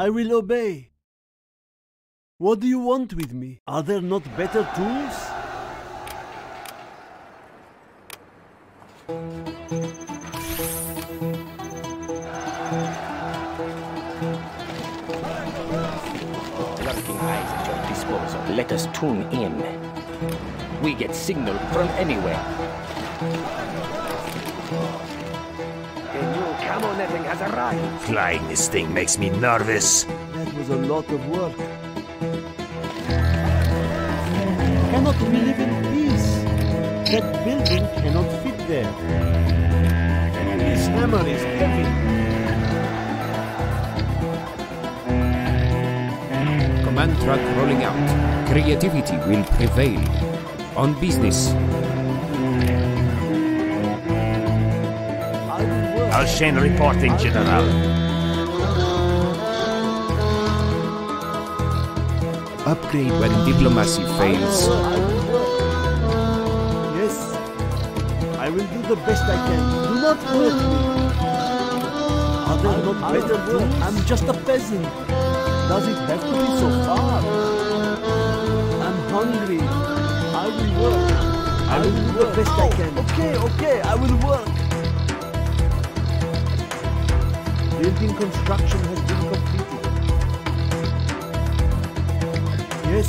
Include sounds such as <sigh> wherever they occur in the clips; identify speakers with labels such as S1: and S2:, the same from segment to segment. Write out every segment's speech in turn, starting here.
S1: I will obey. What do you want with me? Are there not better tools?
S2: Lurking eyes at your disposal. Let us tune in. We get signal from anywhere. Has arrived.
S3: Flying this thing makes me nervous.
S1: That was a lot of work. Cannot we live in peace? That building cannot fit there. This hammer is heavy.
S4: Command truck rolling out. Creativity will prevail. On business.
S1: I will work.
S3: Alshen reporting, General.
S4: Upgrade when diplomacy fails.
S1: I will. Yes, I will do the best I can. Do not hurt me. Are there not better tools? I'm just a peasant. Does it have to be so far? I'm hungry. I will work. I will do the best I can. Okay, okay, I will work. Building construction has been completed. Yes.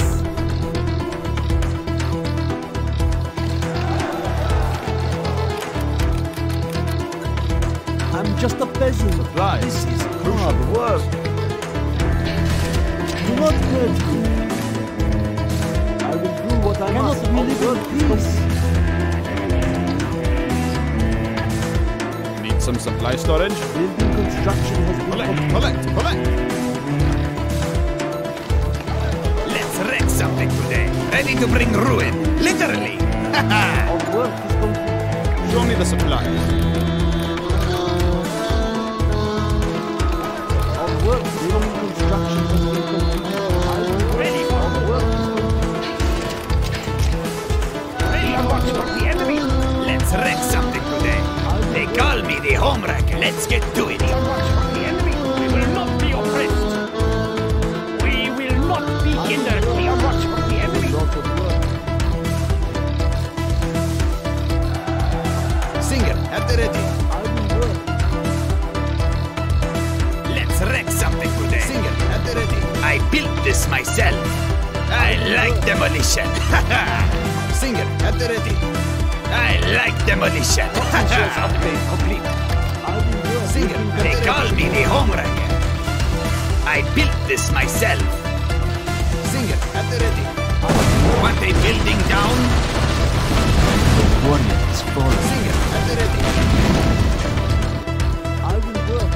S1: I'm just a peasant.
S5: Supplies.
S1: This is hard work. Do not hurt me. I will do what I must. Cannot live in peace?
S5: Some supply storage?
S1: Construction has been
S5: Collect, collect, collect.
S3: Let's wreck something today. Ready to bring ruin. Literally. <laughs>
S5: Show me the supplies.
S2: Ready for the enemy.
S3: Let's wreck home. Let's get to it.
S2: The enemy. We will not be. We will not be watch the enemy.
S3: Singer, at the ready. Let's wreck something today. Singer, ready. I built this myself. I like demolition. <laughs> Singer, at the ready. I like demolition. <laughs>
S2: Complete.
S1: I will.
S3: Singer, they call me the home wrecker. I built this myself. Singer, at the ready. Want a building down?
S4: Warrior is fallen.
S3: Singer, at the ready.
S1: I will work.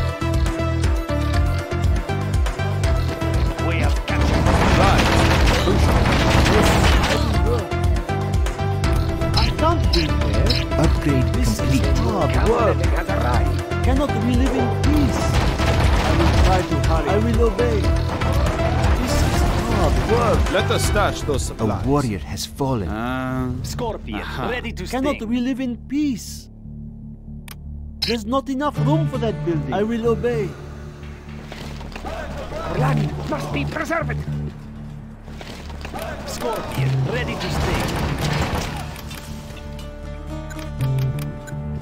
S2: We have captured.
S1: I will work. I can't build there.
S4: Upgrade
S1: This
S4: complete.
S1: hard work.
S2: Netting has arrived.
S1: Cannot we live in peace? I will try to hurry. I will obey. This is hard work.
S5: Let us stash those supplies.
S4: A warrior has fallen.
S5: Uh,
S2: Scorpion, ready to
S1: Cannot
S2: sting.
S1: we live in peace? There's not enough room for that building. I will obey.
S2: Land must be preserved. Scorpion, ready to sting.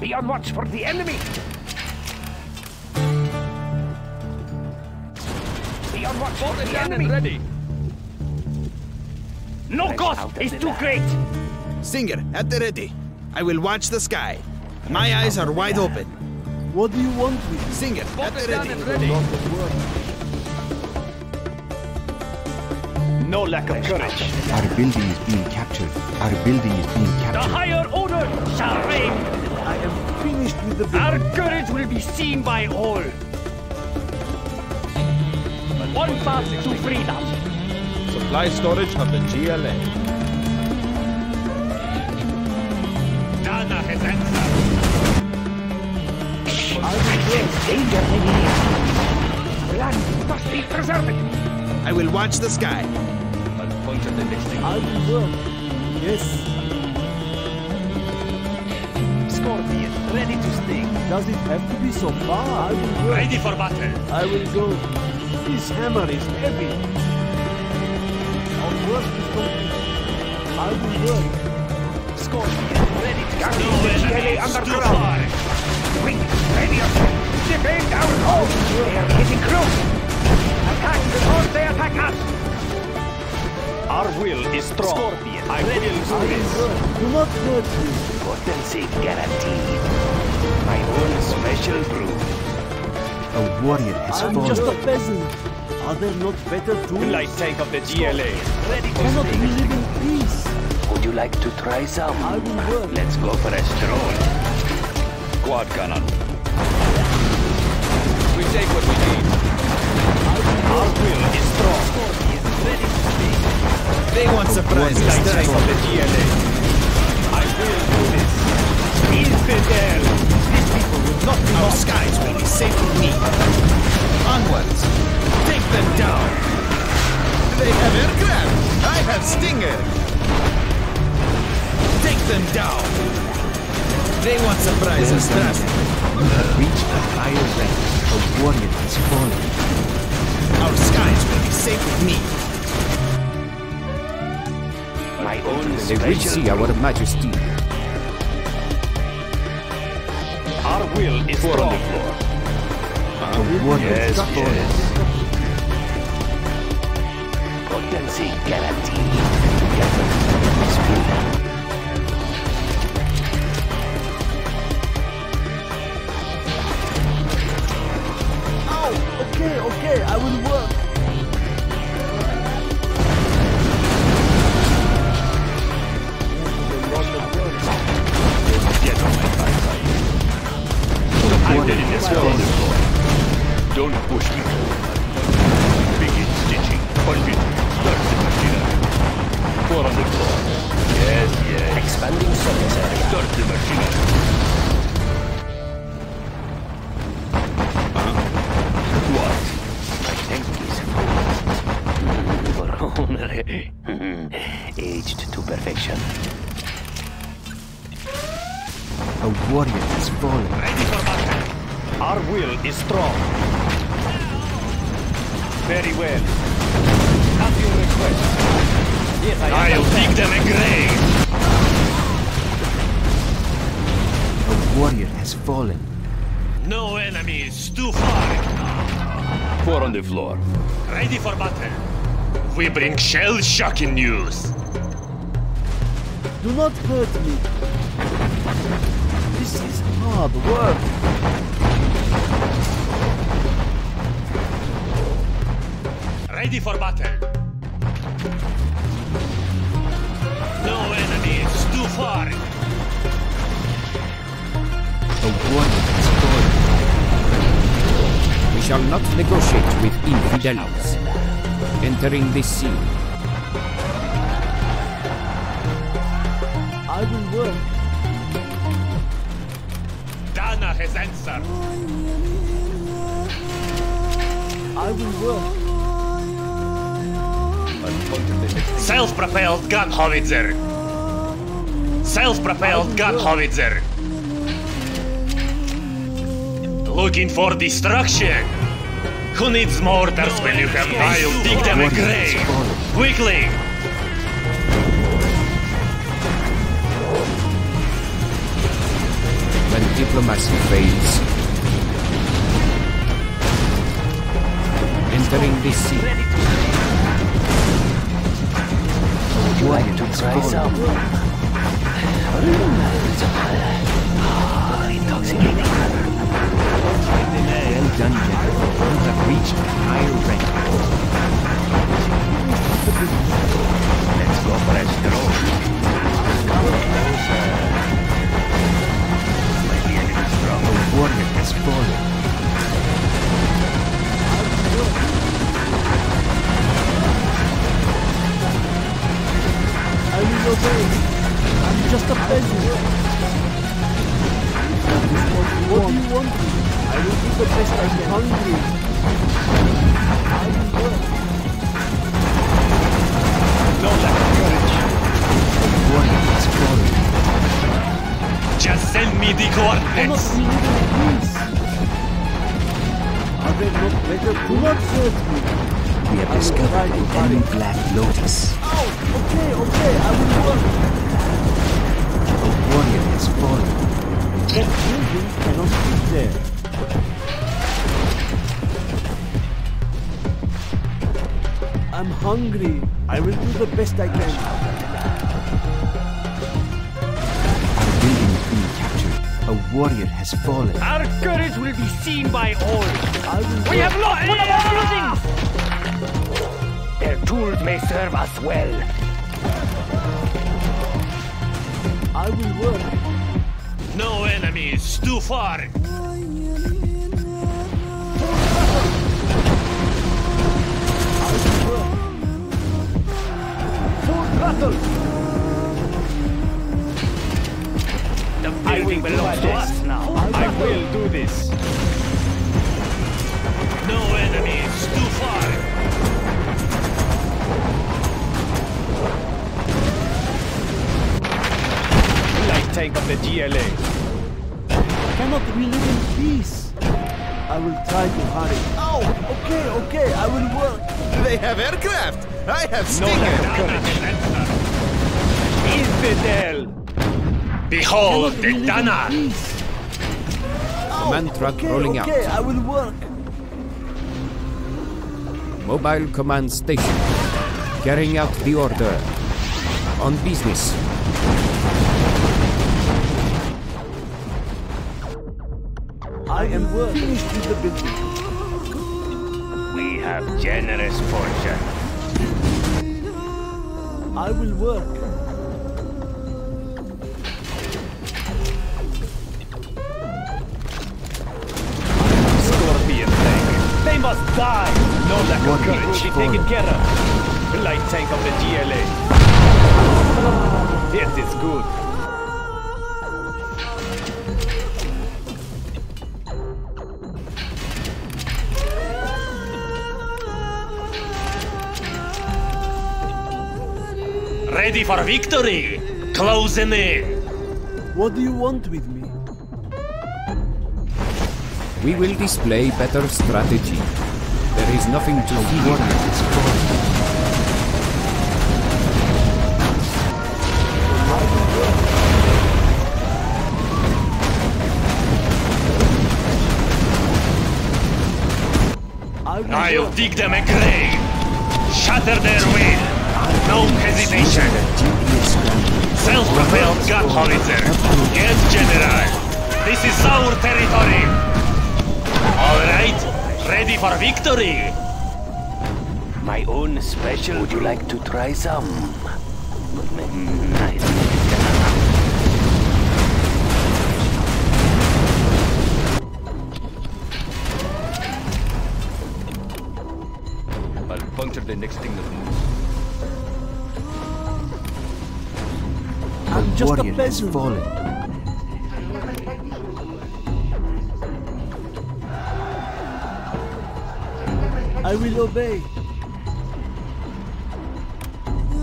S2: Be on watch for the enemy. Be on watch for the enemy.
S5: ready.
S2: No cost is too great.
S3: Singer, at the ready. I will watch the sky. My eyes are wide open.
S1: What do you want with me?
S3: Singer, at the ready.
S1: A lot of work.
S2: No lack of courage.
S4: Our building is being captured. Our building is being captured.
S2: The higher order shall reign.
S1: I am finished with the building.
S2: Our courage will be seen by all. One path to freedom.
S5: Supply storage of the GLA.
S2: Nana has answered.
S1: I will.
S2: Danger hanging. Land must be preserved.
S3: I will watch the sky.
S2: At the point of the listing.
S1: I will work. Yes.
S2: Scorpion, ready to sting.
S1: Does it have to be so far? I will work.
S2: Ready for battle.
S1: I will go. This hammer is heavy. Our work is complete. I will work.
S2: Scorpion, ready to Got the GLA underground. Quick, ready up. Shipping down home. They are hitting crew. Attack before they attack us. Our will is strong. Scorpion, I ready to do
S1: will
S2: this.
S1: Do not hurt me.
S2: Potency guaranteed. My own special brew.
S6: A warrior has
S1: I'm
S6: fallen.
S1: just a peasant. Are there not better tools?
S5: Light tank of the GLA.
S2: Ready to
S1: Cannot we live in peace?
S2: Would you like to try some?
S1: I will work.
S2: Let's go for a stroll.
S5: Quad cannon. We take what we need.
S3: Our will is strong.
S2: Ready to speak.
S3: They want surprises.
S5: Light tank of the GLA. I will do this. Infidel!
S3: These people will not be Our skies will be safe with me. Onwards. Take them down. They have aircraft. I have Stinger. Take them down. They want surprises. Trust me.
S6: You have reached a higher rank. A warrior has fallen.
S3: Our skies will be safe with me.
S2: My own
S4: They will see our majesty.
S2: Will is
S5: Four on the floor.
S6: A warrior
S2: Yes,
S6: has
S2: yes. Potency guaranteed. Speed.
S1: Oh, okay, okay. I will work.
S2: Push me. Begin stitching. Unbit. Start the machinery. Four on the floor. Yes, yes. Expanding surface area. Start the machinery. What? My tank is full. For. <laughs> <laughs> Aged to perfection.
S6: A warrior has fallen.
S2: Ready for battle. Our will is strong. Very well. Have your request. Yes, I I'll dig them a grave.
S6: A warrior has fallen.
S7: No enemies too far.
S5: Four on the floor.
S7: Ready for battle. We bring shell-shocking news.
S1: Do not hurt me. This is hard work.
S7: Ready for battle. No enemies too far.
S6: A warrior has fallen.
S4: We shall not negotiate with infidels. Entering this sea.
S1: I will work.
S7: Dana has answered.
S1: I will work.
S7: Self-propelled gun howitzer. Self-propelled gun howitzer. Looking for destruction. Who needs mortars when you have I'll dig them a grave. Quickly.
S4: When diplomacy fails. Entering this scene.
S2: Try some? Ah, intoxicating.
S6: Well done, general. You have reached a higher rank.
S2: Let's go for a stroll.
S6: A warrior has fallen. Black lotus.
S1: Ow! Okay, okay, I will work.
S6: A warrior has fallen.
S1: That building cannot be there. I'm hungry. I will do the best I can.
S6: Our building is being captured. A warrior has fallen.
S2: Our courage will be seen by all. May serve us well.
S1: I will work.
S7: No enemies too far.
S2: Throttle! The building belongs to us now. I will do this.
S7: No enemies
S5: Light tank of the GLA.
S1: Cannot we live in peace? I will try to hurry. Oh, okay, okay, I will work.
S3: They have aircraft. I have
S5: No
S3: Stinger.
S5: lack of courage. Infidel!
S7: Behold the
S1: we live
S7: Dana.
S1: peace?
S4: Oh, command truck
S1: Okay,
S4: rolling
S1: okay,
S4: out.
S1: I will work.
S4: Mobile command station. Carrying out the order. On business.
S1: I am finished with the building.
S2: We have generous fortune.
S1: I will work.
S5: Scorpion tank. They must die! No lack of courage will be taken care of. Light tank of the GLA. It is good.
S7: Ready for victory. Closing in.
S1: What do you want with me?
S4: We will display better strategy. There is nothing to fear.
S6: Warrior has fallen.
S1: I will
S7: dig them a grave. Shatter their will. No hesitation. Self-propelled gun howitzer. Yes, General. This is our territory. All right. Ready for victory.
S2: My own special. Would you like to try some? Nice.
S5: I'll puncture the next thing that moves.
S1: Just a
S6: warrior has fallen.
S1: I will obey.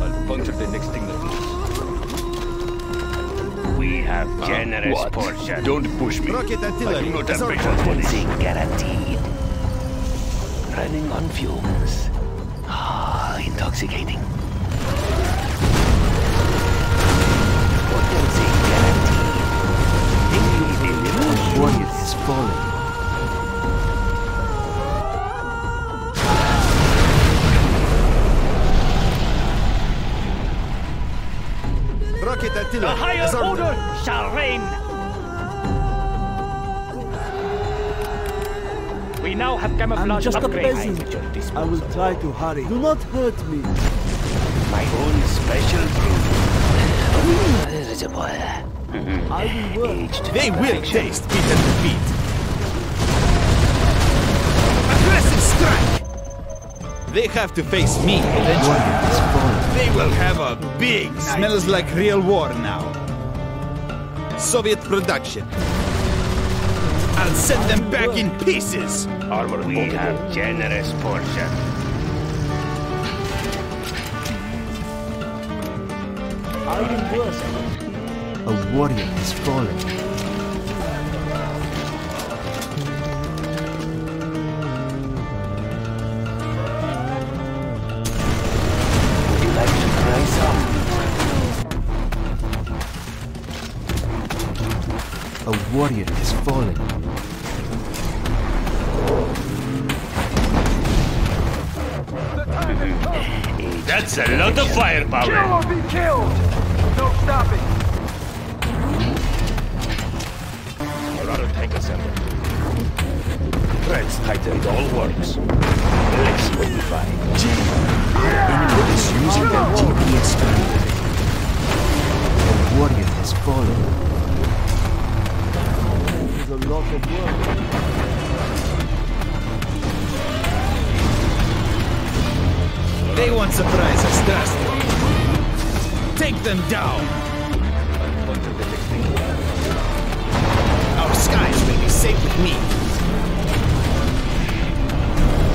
S5: I'll puncture the next thing that moves.
S2: We have generous portion.
S5: Don't push me.
S3: Rocket artillery.
S5: I'm not
S3: is on
S5: ambitious.
S2: Potency guaranteed. Running on fumes. Ah, intoxicating. Potency guaranteed.
S6: A warrior has fallen.
S2: The
S3: artillery.
S2: higher order shall reign. We now have
S1: I'm
S2: camouflage
S1: just a peasant. I will try to hurry. Do not hurt me.
S2: My own special brew.
S1: I will work.
S2: Aged
S3: They will
S2: perfection.
S3: taste bitter defeat. Aggressive strike. They have to face me eventually.
S6: Warrior has fallen.
S3: They will have a big, smells like real war now. Soviet production. I'll send them back in pieces.
S2: Armor we have generous portion.
S1: I will work.
S6: A warrior has fallen.
S3: They won't surprise us, trust me. Take them down. Our skies will be safe with me.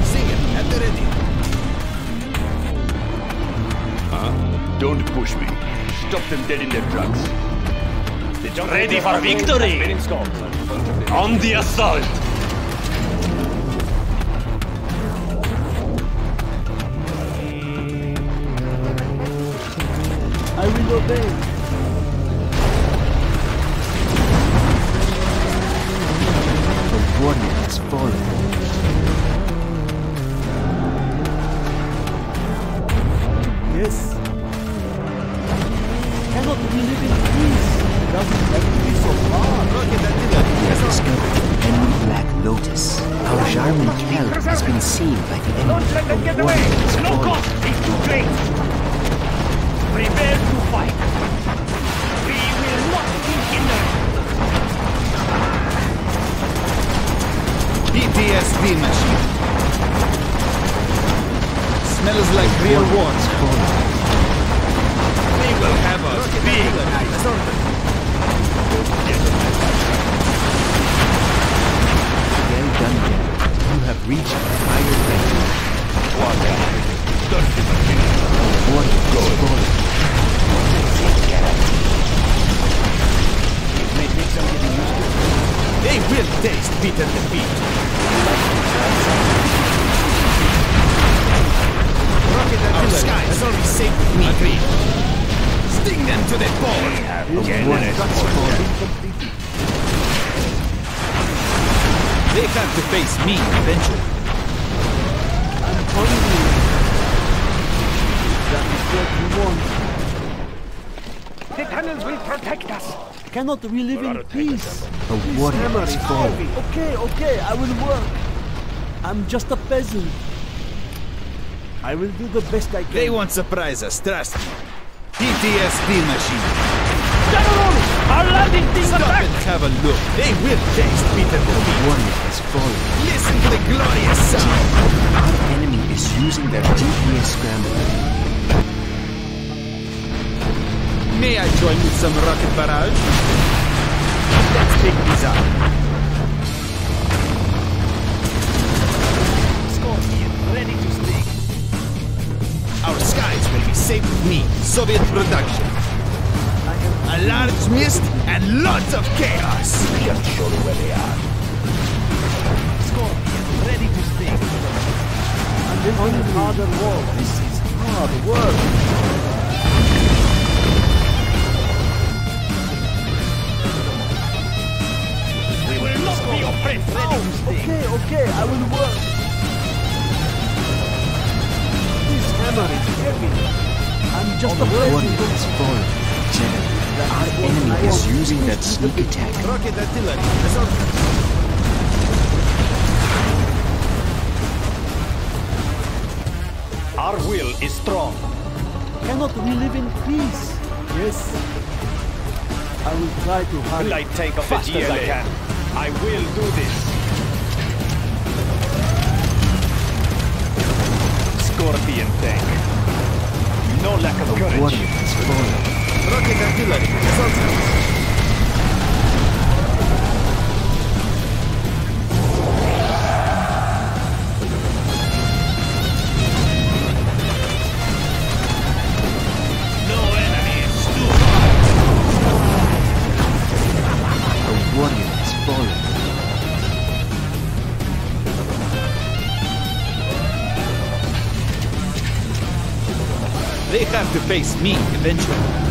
S3: Singer, at the ready. Huh?
S8: Don't push me. Stop them dead in their tracks. The jungle
S9: Ready for
S8: has
S9: victory! On the assault!
S1: Have to
S3: face me eventually. I'm telling you.
S1: That is what we want.
S10: The tunnels will protect us!
S1: Cannot we live in peace?
S6: A warrior
S1: Hammer is
S6: fallen.
S1: heavy. Okay, okay, I will work. I'm just a peasant. I will do the best I can.
S3: They won't surprise us, trust me. PTSD machine.
S10: General! Our landing team's
S3: Stop
S10: attack!
S3: and have a look. They will taste bitter
S6: A
S3: defeat.
S6: warrior has fallen.
S3: Listen to the glorious sound.
S6: Our enemy is using their GPS scrambler.
S3: May I join with some rocket barrage? Let's pick these out.
S10: Scorpion, ready to sting.
S3: Our skies will be safe with me. Soviet production. A large mist and lots of chaos.
S8: Just show them where they are.
S10: Scorpion, ready to sting.
S1: And then on harder work. This is hard work.
S10: We will not be oppressed. Ready to sting.
S1: Okay, okay, I will work. This hammer is heavy. I'm just a
S6: A warrior
S1: peasant.
S6: has fallen. General, our enemy is using that sneak attack.
S3: Rocket artillery.
S8: Our will is strong.
S1: Cannot we live in peace? Yes. I will try to hurry.
S8: Will I take off fast as I can? I will do this. Scorpion tank. No lack of
S6: A
S8: courage.
S6: warrior has fallen.
S3: Rocket artillery.
S6: Fallen.
S3: They have to face me eventually.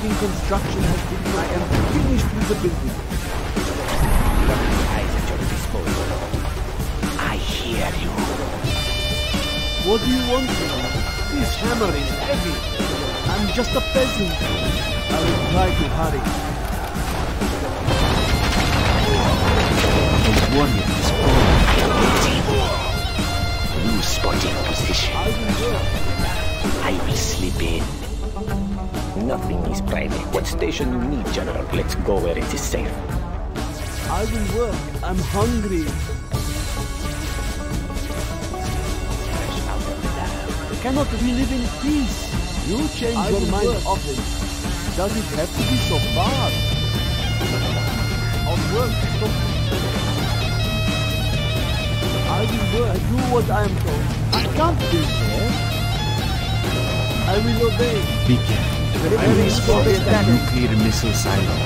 S1: Building construction has been. I am finished with the building.
S6: Eyes at your disposal. I hear you.
S1: What do you want? This hammer is heavy. I'm just a peasant. I will try to hurry.
S6: The warrior is fallen. New spotting position.
S1: I will work.
S6: I will slip in.
S2: Nothing is private. What station you need, General? Let's go where it is safe.
S1: I will work. I'm hungry. Cannot we live in peace? You change your mind often. Does it have to be so bad? Our work is complete. I will work. I do what I am told. I can't build there. I will obey.
S6: Be careful.
S1: Preparing for the.
S6: Nuclear missile silo.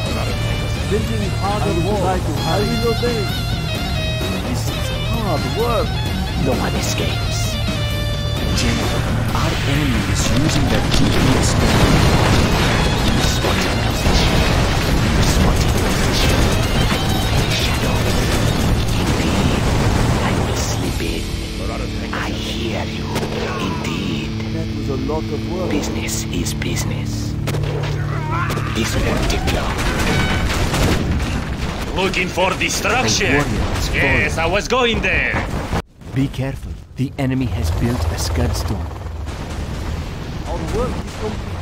S1: Building harder walls. I will obey. This is hard work.
S2: No one escapes.
S6: General, our enemy is using their GPS
S1: was a lot of work.
S2: Business is business. This won't take.
S7: Looking for destruction?
S6: The warrior is
S7: Yes, I was going there.
S6: Be careful. The enemy has built a scud storm.
S1: Our work is complete.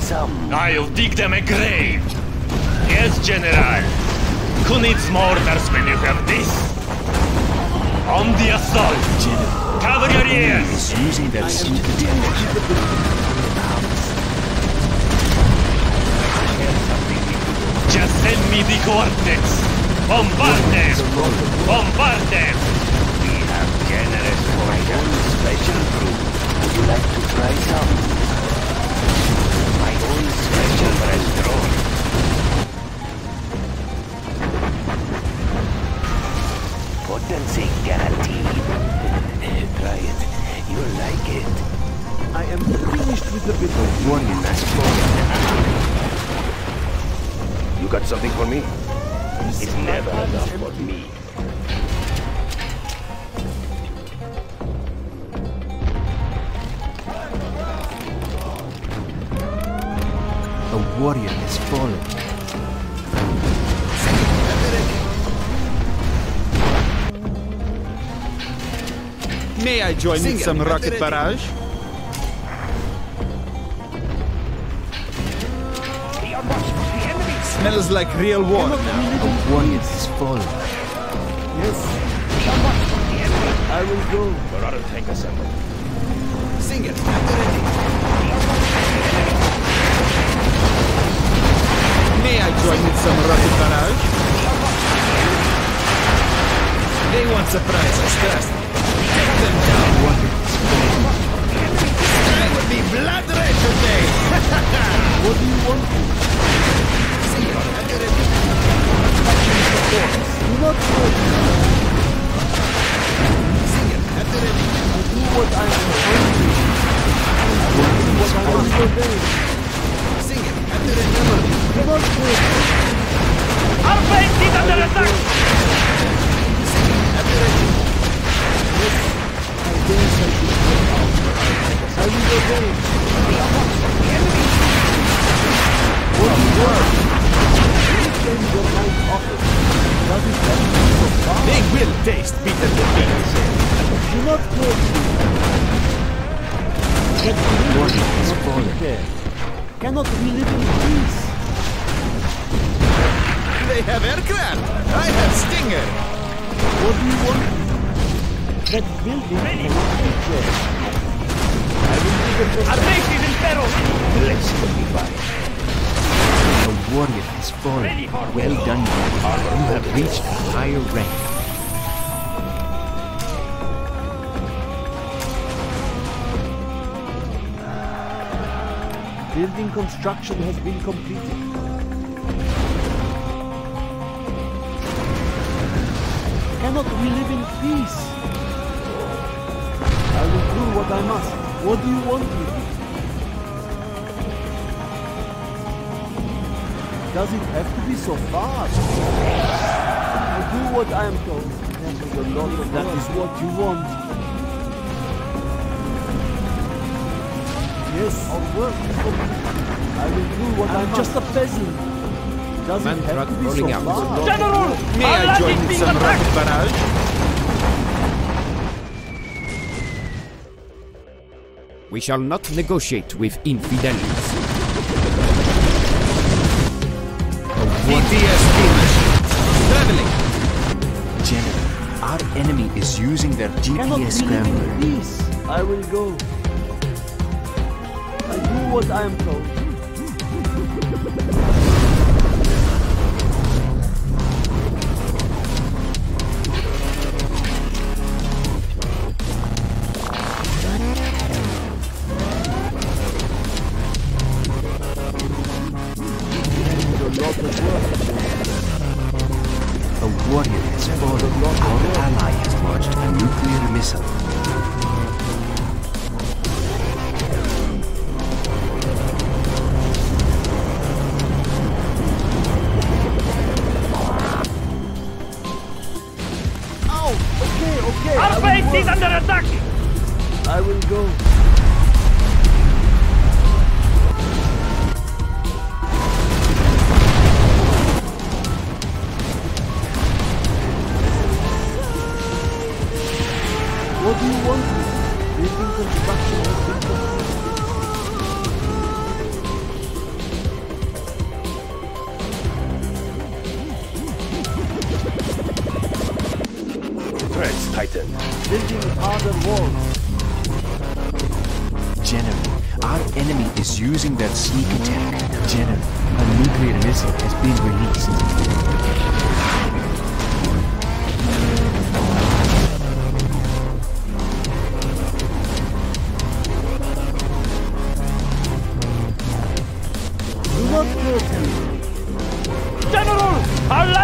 S2: Some?
S7: I'll dig them a grave. Yes, General. Who needs mortars when you have this? On the assault. Cover your ears.
S6: Is using their sneak attack.
S7: Just send me the coordinates. Bombard them. Bombard them.
S2: We have generous portion. Special brew. Would you like to try some? Potency guaranteed. Eh, try it. You'll like it.
S1: I am finished with
S6: has fallen.
S2: You got something for me? It's never enough for me.
S6: Warrior has fallen.
S3: May I join in some rocket barrage? Smells like real war now.
S6: A warrior has fallen.
S1: Yes. I will go.
S2: Marauder tank assembled.
S11: Singer, at
S3: in some rocket barrage? They want surprise us, trust. Take them down. I will be blood red today. <laughs>
S1: What do you want? Do not
S11: the
S1: do what I am told to. What I
S11: ready.
S1: Do not hurt me.
S9: Our base is under attack!
S11: Singer, at the ready.
S1: I guess I should go out. I will obey. What do you want? You change your mind often. Does it have to so far?
S3: They will taste bitter defeat.
S1: Do not hurt me. Get
S6: Warrior has
S1: not
S6: fallen.
S1: there. Cannot we live in peace?
S3: They have aircraft. I have Stinger.
S1: What do you want? That building cannot be there. I will do the best.
S9: Our base is in peril!
S2: Let's go be fine.
S6: A warrior has fallen. Well done, warrior. You have reached a higher rank.
S1: Building construction has been completed. Cannot we live in peace? I will do what I must. What do you want me? Does it have to be so fast? I do what I am told. That is what you want. Yes, I'll work. I will do what I'm just a peasant. Does it
S4: Man
S1: have
S4: truck
S1: to be
S4: rolling
S1: so
S4: out.
S1: fast?
S2: General!
S9: May
S2: our
S9: I join
S2: is
S9: in some rocket barrage?
S4: We shall not negotiate with infidels.
S9: PTSD machine. Traveling.
S6: General, our enemy is using their
S1: cannot
S6: GPS
S1: leave
S6: scrambler.
S1: in peace. I will go. What I am told.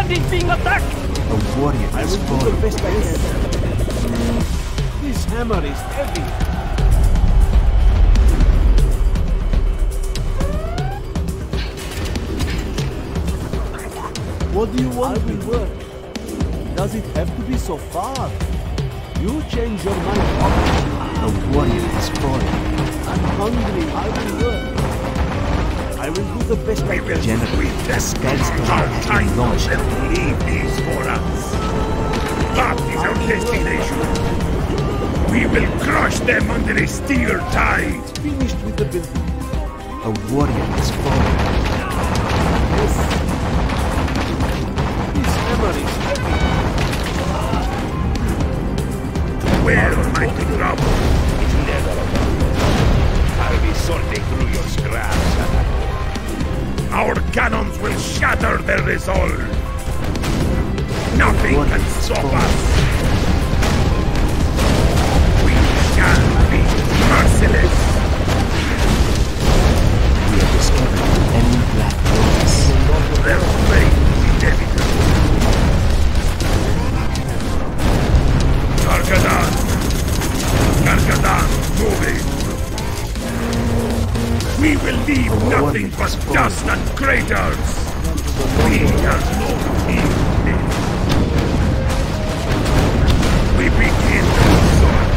S2: Land is being attacked!
S6: A warrior
S1: I will do the best I can. This hammer is heavy. What do you want? I will work. Does it have to be so far? You change your mind often.
S6: A warrior has fallen.
S1: I'm hungry. I will work. I will do the best I can.
S6: General, a stealth storm has been launched.
S5: leave these for us. That is our destination. We will crush them under a steel tide.
S1: Finished with the building.
S6: A warrior has fallen.
S1: Yes. This hammer is heavy.
S5: Where am I to trouble? It's never about. I'll be sorting through your scraps. Our cannons will shatter their resolve. Nothing can stop us. We shall be merciless.
S6: We have discovered enemy black lotus.
S5: Their fate is inevitable. Gargadan! Gargadan, moving! We will leave nothing but dust and craters! We have no peace. We begin the assault,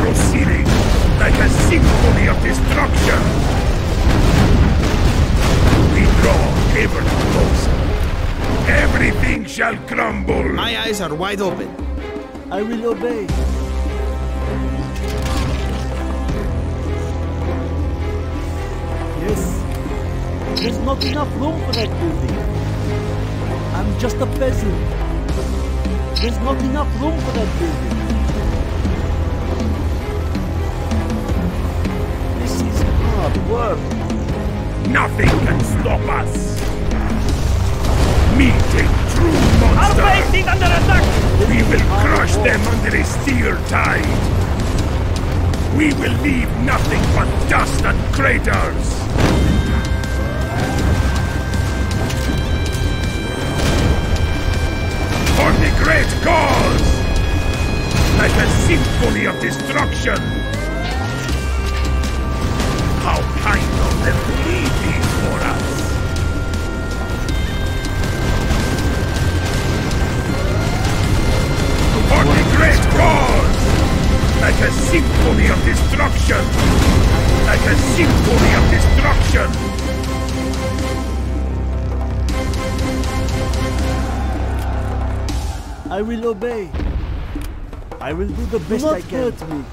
S5: proceeding like a symphony of destruction! We draw ever closer. Everything shall crumble.
S9: My eyes are wide open.
S1: I will obey. There's not enough room for that building. I'm just a peasant. There's not enough room for that building. This is hard work.
S5: Nothing can stop us. Meet a true
S2: Our
S5: monster.
S2: base is under attack!
S5: We will crush them under a steel tide. We will leave nothing but dust and craters. for the great cause! Like a symphony of destruction! How kind of them leaving for us! For the great cause! Like a symphony of destruction! Like a symphony of destruction!
S1: I will obey. I will do the best do I can. hurt me.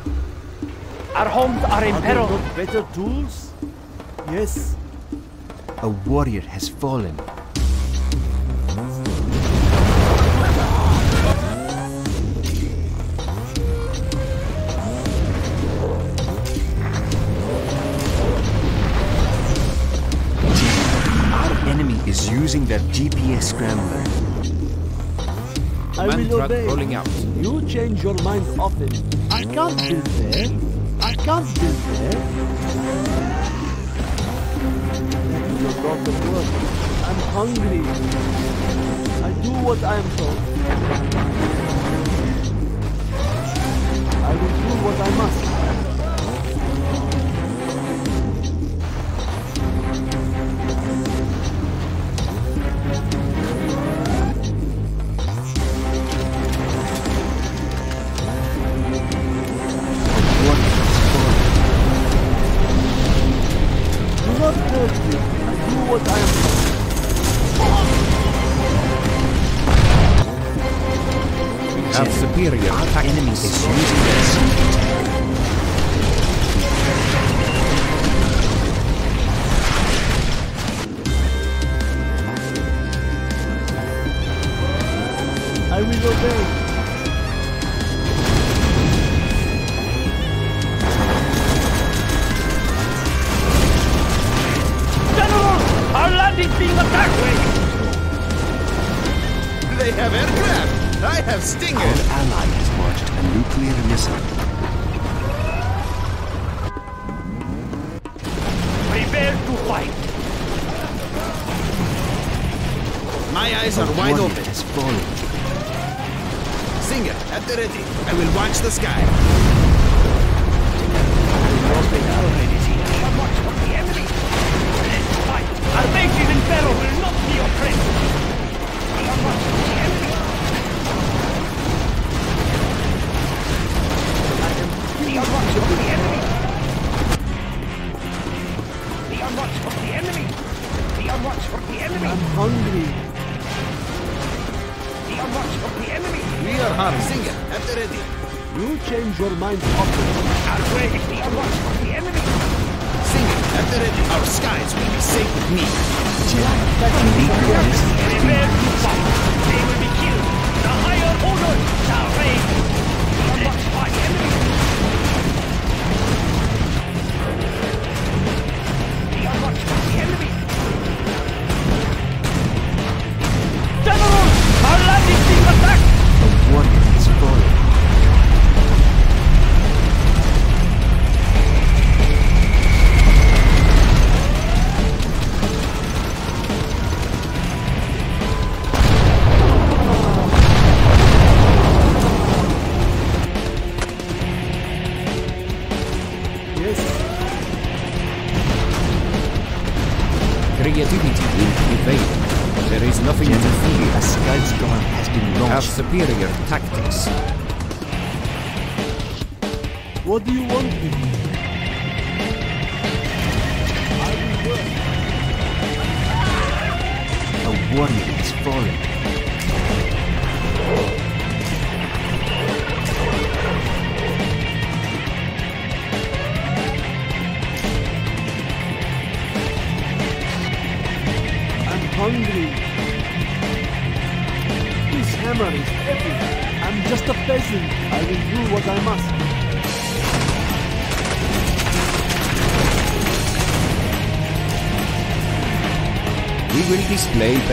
S2: Our homes are in
S1: are
S2: peril.
S1: Not better tools? Yes.
S6: A warrior has fallen. Our enemy is using their GPS scrambler
S1: command
S4: truck rolling out.
S1: You change your mind often. I can't build there. I can't build there. Your daughter work. I'm hungry. I do what I'm told. I will do what I must.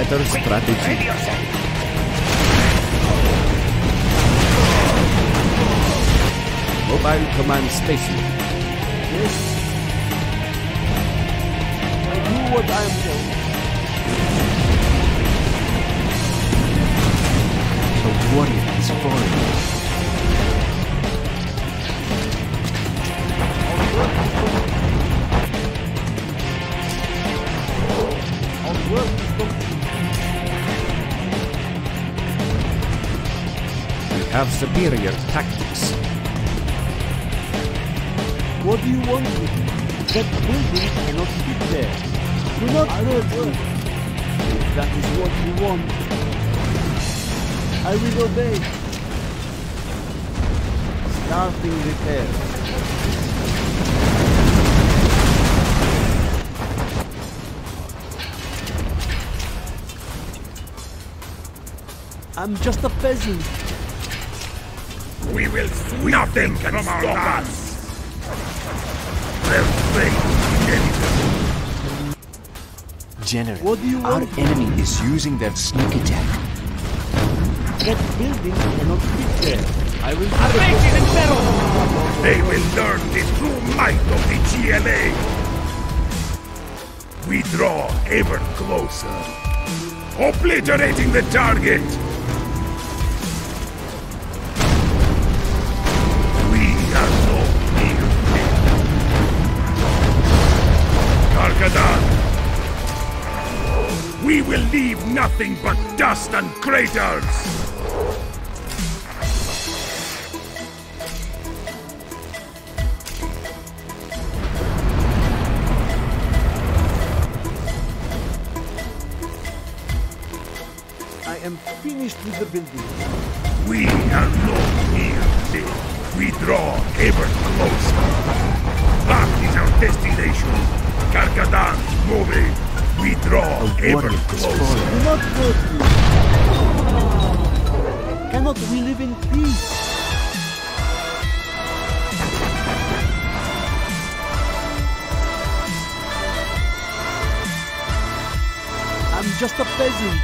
S4: better strategy. Mobile command station.
S1: Yes. I do what I am
S4: superior tactics.
S1: What do you want with me? That building cannot fit there. Do not hurt me. If that is what you want, I will obey. Starting repairs. I'm just a peasant.
S5: We will sweep Nothing them from our lands. Their fate.
S6: General,
S1: What do you
S6: our
S1: want?
S6: enemy is using their sneak attack.
S1: That building cannot fit there. I will make it in battle!
S5: They will learn the true might of the GLA. We draw ever closer. Obliterating the target. Will leave nothing but dust and craters.
S1: I am finished with the building.
S5: We are no mere men. We draw ever closer. That is our destination. Karkadan, moving. We draw ever closer.
S6: fallen.
S1: Do not hurt me. Cannot we live in peace? I'm just a peasant.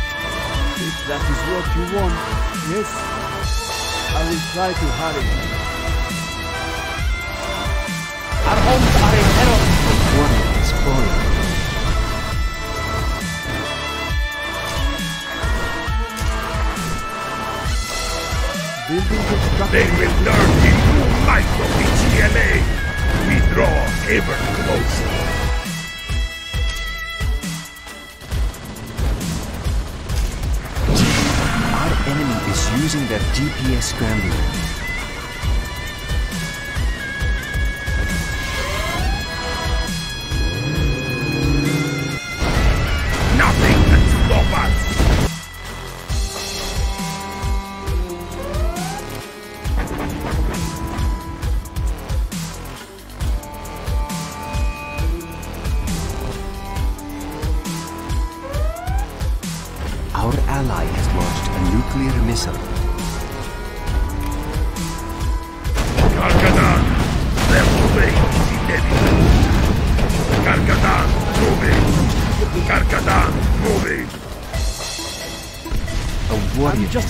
S1: If that is what you want, yes, I will try to hurry. Our homes
S5: They will learn the true might of the GLA. We draw ever closer.
S6: Our enemy is using their GPS scrambler.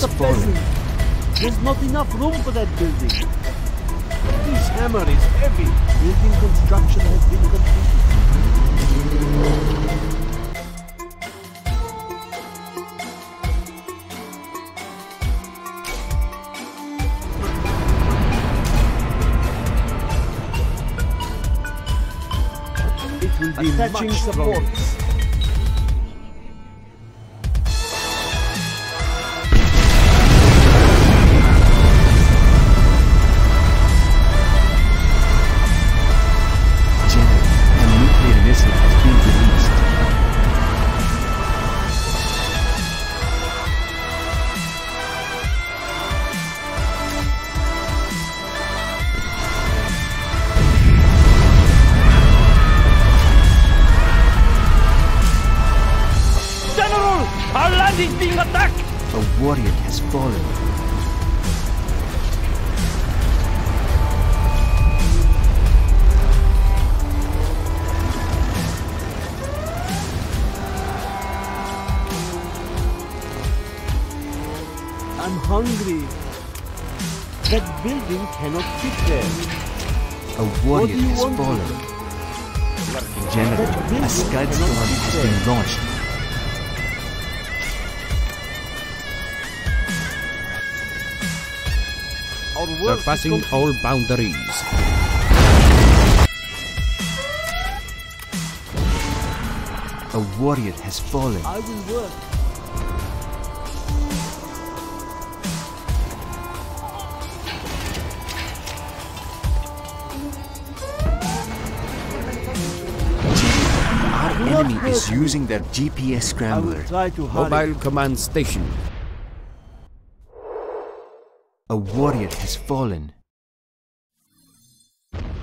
S6: A fallen. Warrior has fallen.
S1: I'm hungry. That building cannot fit there.
S6: A warrior has fallen. General, a Scud storm has been launched.
S4: surpassing all boundaries.
S6: A warrior has fallen.
S1: I will work.
S6: Our
S1: enemy
S6: is using their GPS scrambler.
S4: Mobile command station
S6: a warrior has fallen.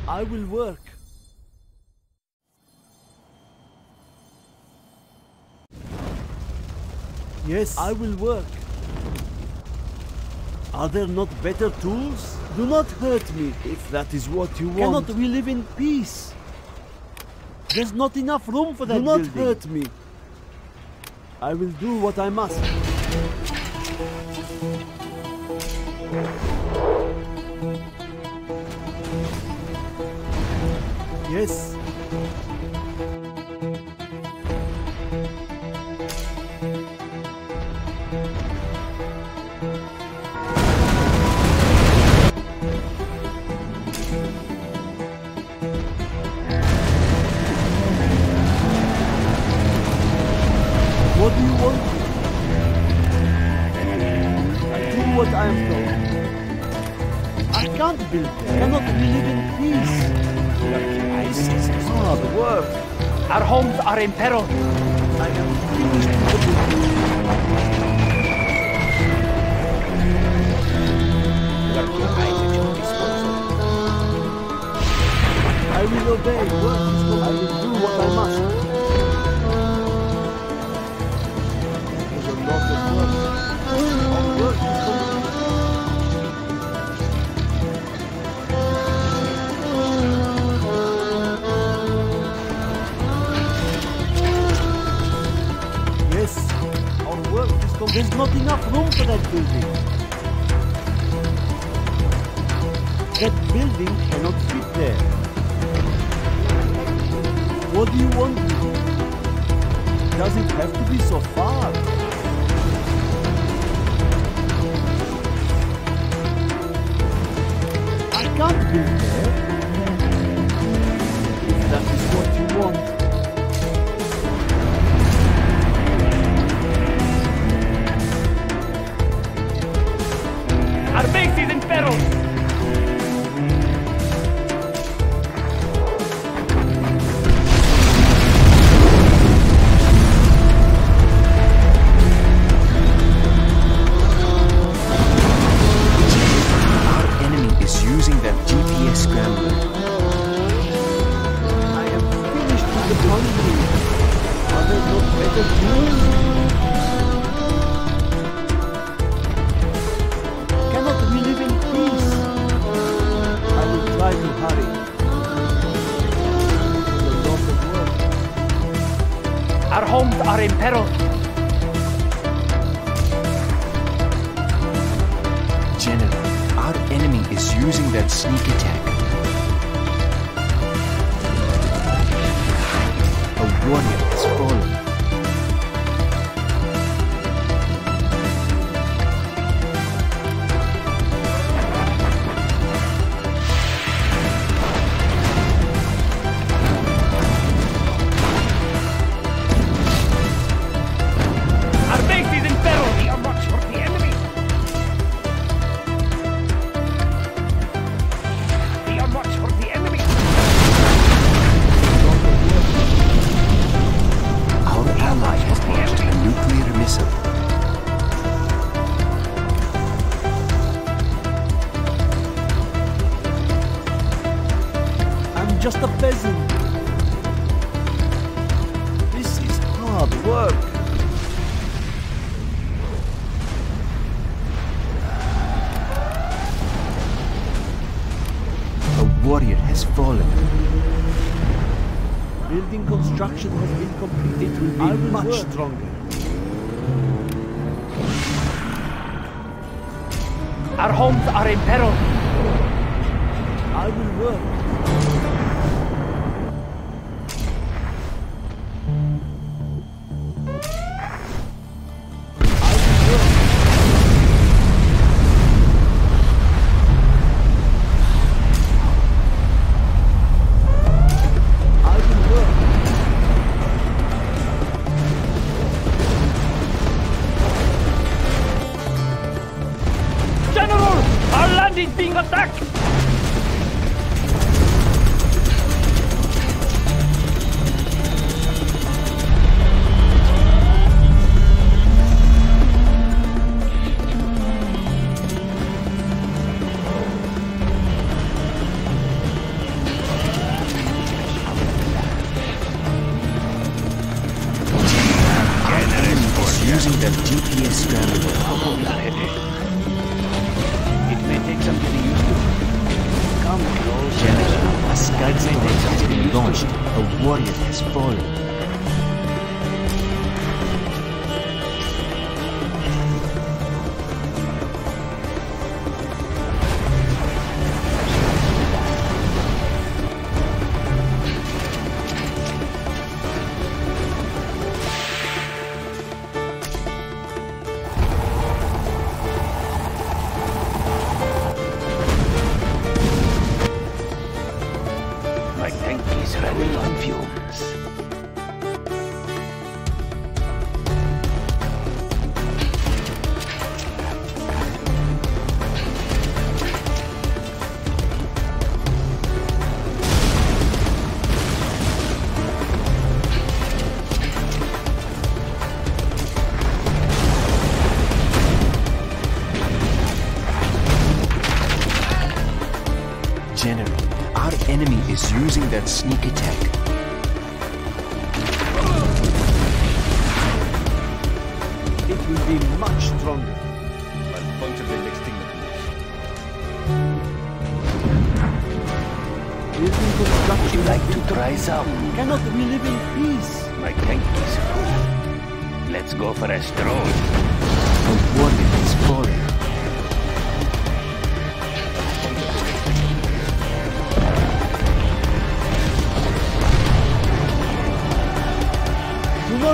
S1: I will work. Yes, I will work. Are there not better tools? Do not hurt me if that is what you want. Cannot we live in peace? There's not enough room for that Do not
S12: building.
S1: hurt me. I will do what I must. Yes. What Can't. Cannot live in peace? This is hard work.
S2: Our homes are in peril.
S1: I am finished with the building. I will obey. Work is good. I will do what I must. There's not enough room for that building. That building cannot fit there. What do you want to do? Does it have to be so far? I can't build there. If that is what you want.
S2: Our homes are in peril.
S6: General, our enemy is using that sneak attack. A warrior has fallen.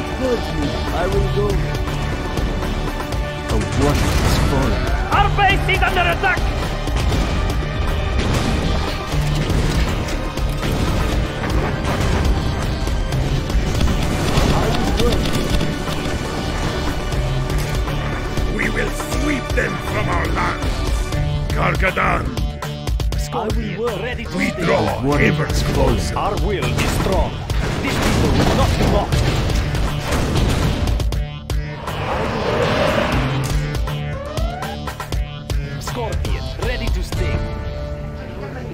S1: Do not hurt me. I will go.
S6: A warrior is falling.
S2: Our base is under attack!
S5: We will sweep them from our lands. Karkadan,
S1: I will. Ready to
S5: we draw
S6: warrior
S5: ever
S6: is.
S1: Our will is strong. These people will not be mocked.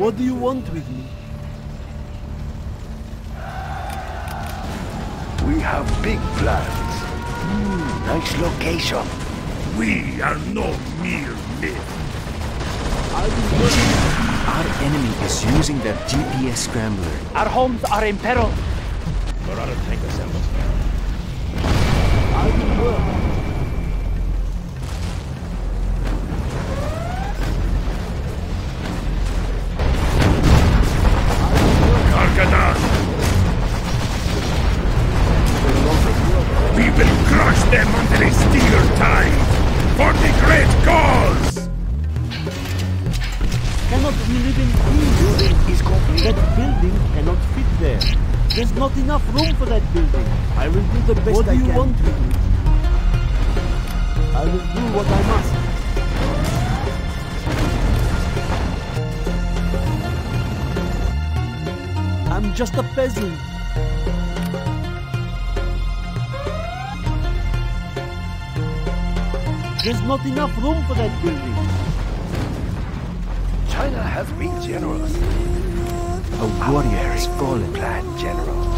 S1: What do you want with me?
S8: We have big plans. Hmm, nice location.
S5: We are no mere myth.
S1: I will work.
S6: Our enemy is using that GPS scrambler.
S2: Our homes are in peril.
S1: I will work. There's not enough room for that building.
S8: China has been generous.
S6: A warrior has fallen.
S8: Plan, General.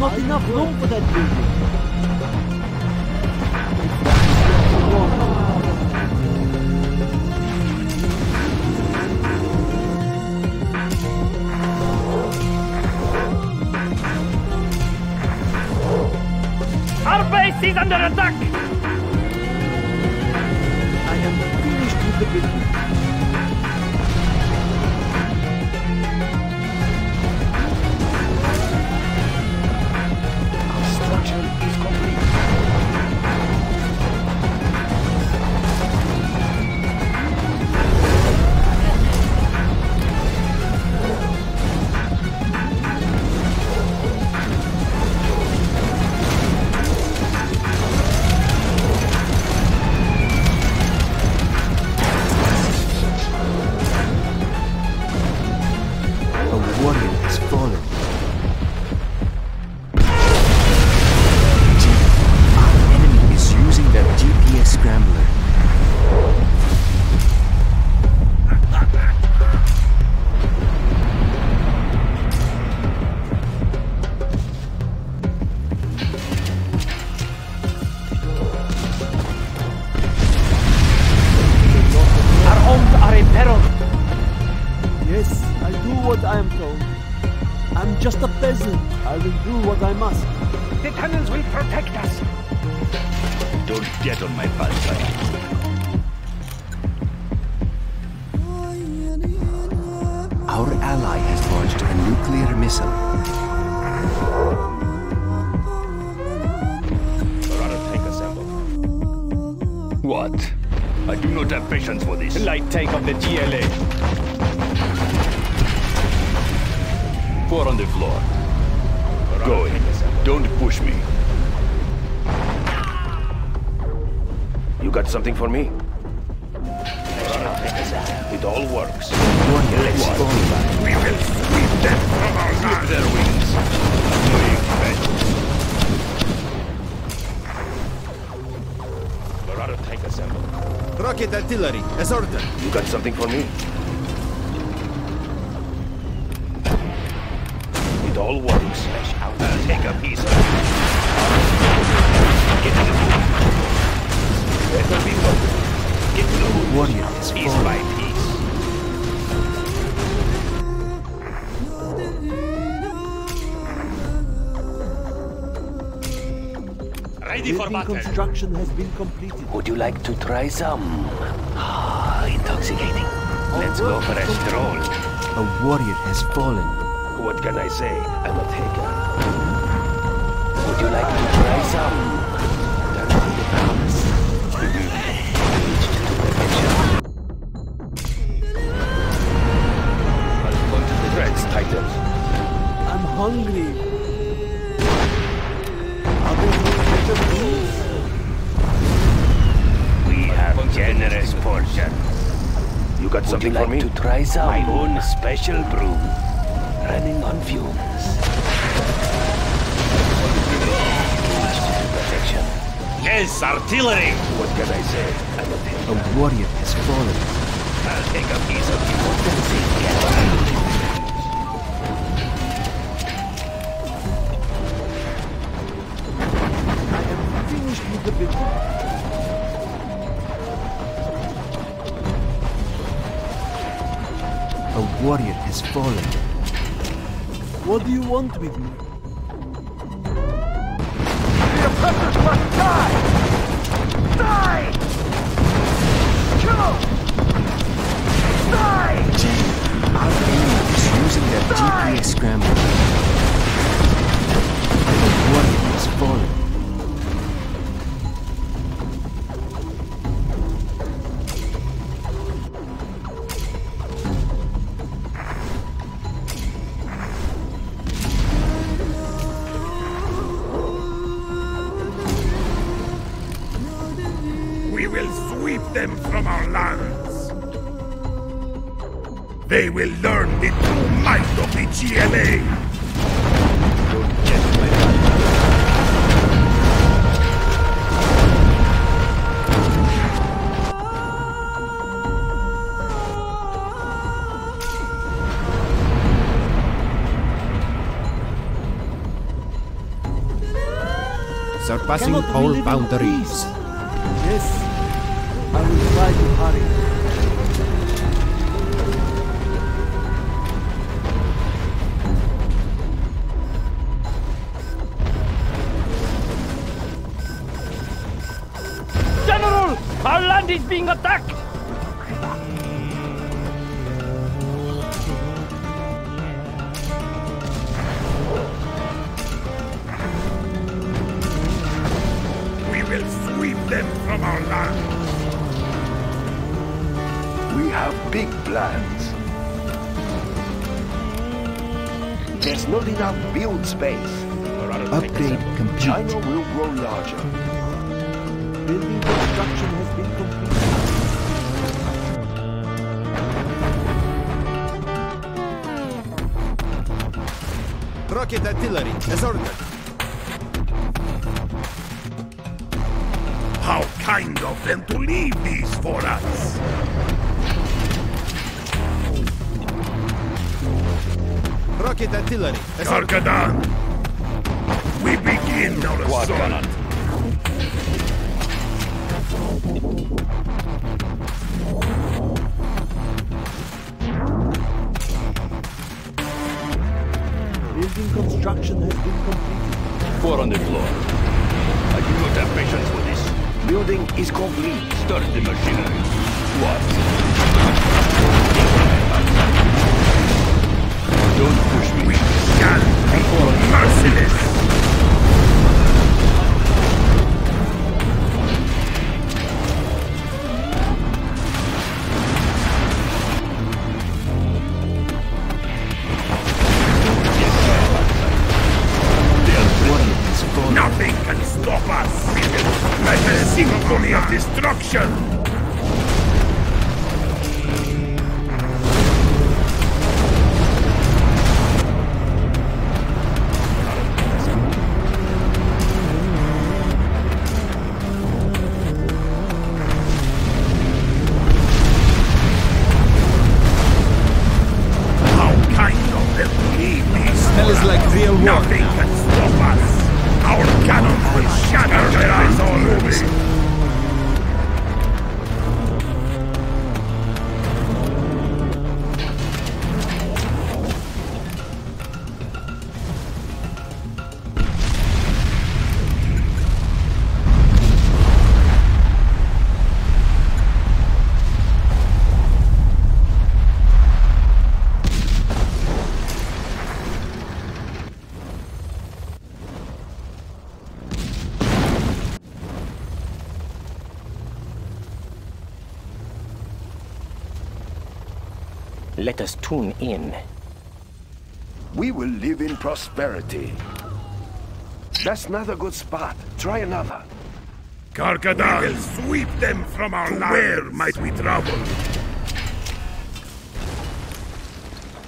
S1: Not enough room for that building.
S8: Get on my bad side.
S6: Our ally has launched a nuclear missile.
S8: What? I do not have patience for this.
S2: Light tank of the GLA. Four on the floor. Going. Don't push me. You got something for me? It all works. Let's go.
S5: We will sweep them from our
S2: Flip their wings. Dorado tank assembled.
S6: Rocket artillery, as ordered.
S2: You got something for me? It all works. I'll take a piece
S6: Warrior has
S2: Piece
S6: fallen.
S2: by piece.
S7: Ready for
S1: Building
S7: battle.
S1: construction has been completed.
S2: Would you like to try some? Ah, intoxicating. Let's go for a stroll.
S6: A warrior has fallen.
S2: What can I say? I'm a taker. Would you like to try some?
S1: Hungry. Are there no better?
S2: We have a generous portions. You got something for me? to try some? My own special brew. Running on fumes.
S7: Yes, artillery.
S2: What can I say? I'm a.
S6: A warrior has fallen.
S2: I'll take a piece of you. potency. Yeah.
S1: I the building.
S6: A warrior has fallen.
S1: What do you want with me?
S13: The oppressors must die! Die! Kill! Die!
S6: Our enemy is using their GPS scramble. A warrior has fallen.
S9: Surpassing all boundaries.
S1: Will
S5: sweep them from our land.
S2: We have big plans. There's not enough build space.
S6: Upgrade complete.
S2: China will grow larger.
S1: Building construction has been completed.
S6: Rocket artillery, as ordered.
S5: Kind of them to leave these for us.
S6: Rocket artillery, as ordered.
S5: Karkadan, we begin our assault.
S1: Building construction has been completed.
S2: Four on the floor. I do not have patience for this. Building is complete. Start the machinery. What? Don't push me.
S5: We shall be merciless.
S8: Let us tune in.
S12: We will live in prosperity. That's not a good spot. Try another.
S5: Karkadan! We will sweep them from our land. where might we travel?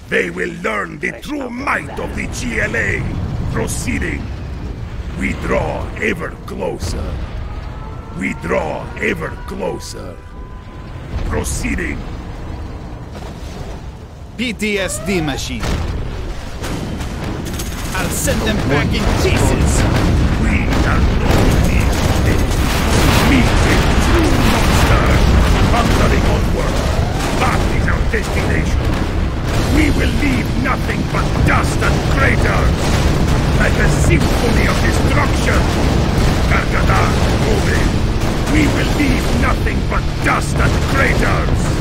S5: They will learn the true might of the GLA. Proceeding. We draw ever closer. We draw ever closer. Proceeding.
S9: PTSD machine. I'll send them back in pieces.
S5: We are Meeting true monster, conquering onward. That is our destination. We will leave nothing but dust and craters. Like a symphony of destruction. Karkadan, moving. We will leave nothing but dust and craters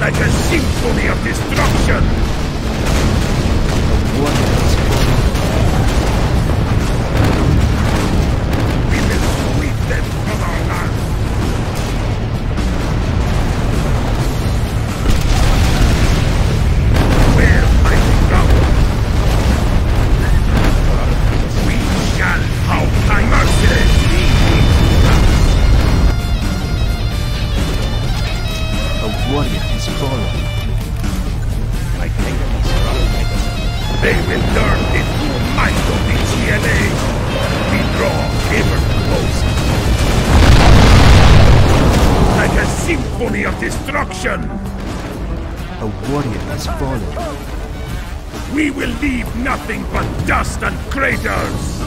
S5: like a symphony of destruction. We will leave nothing but dust and craters!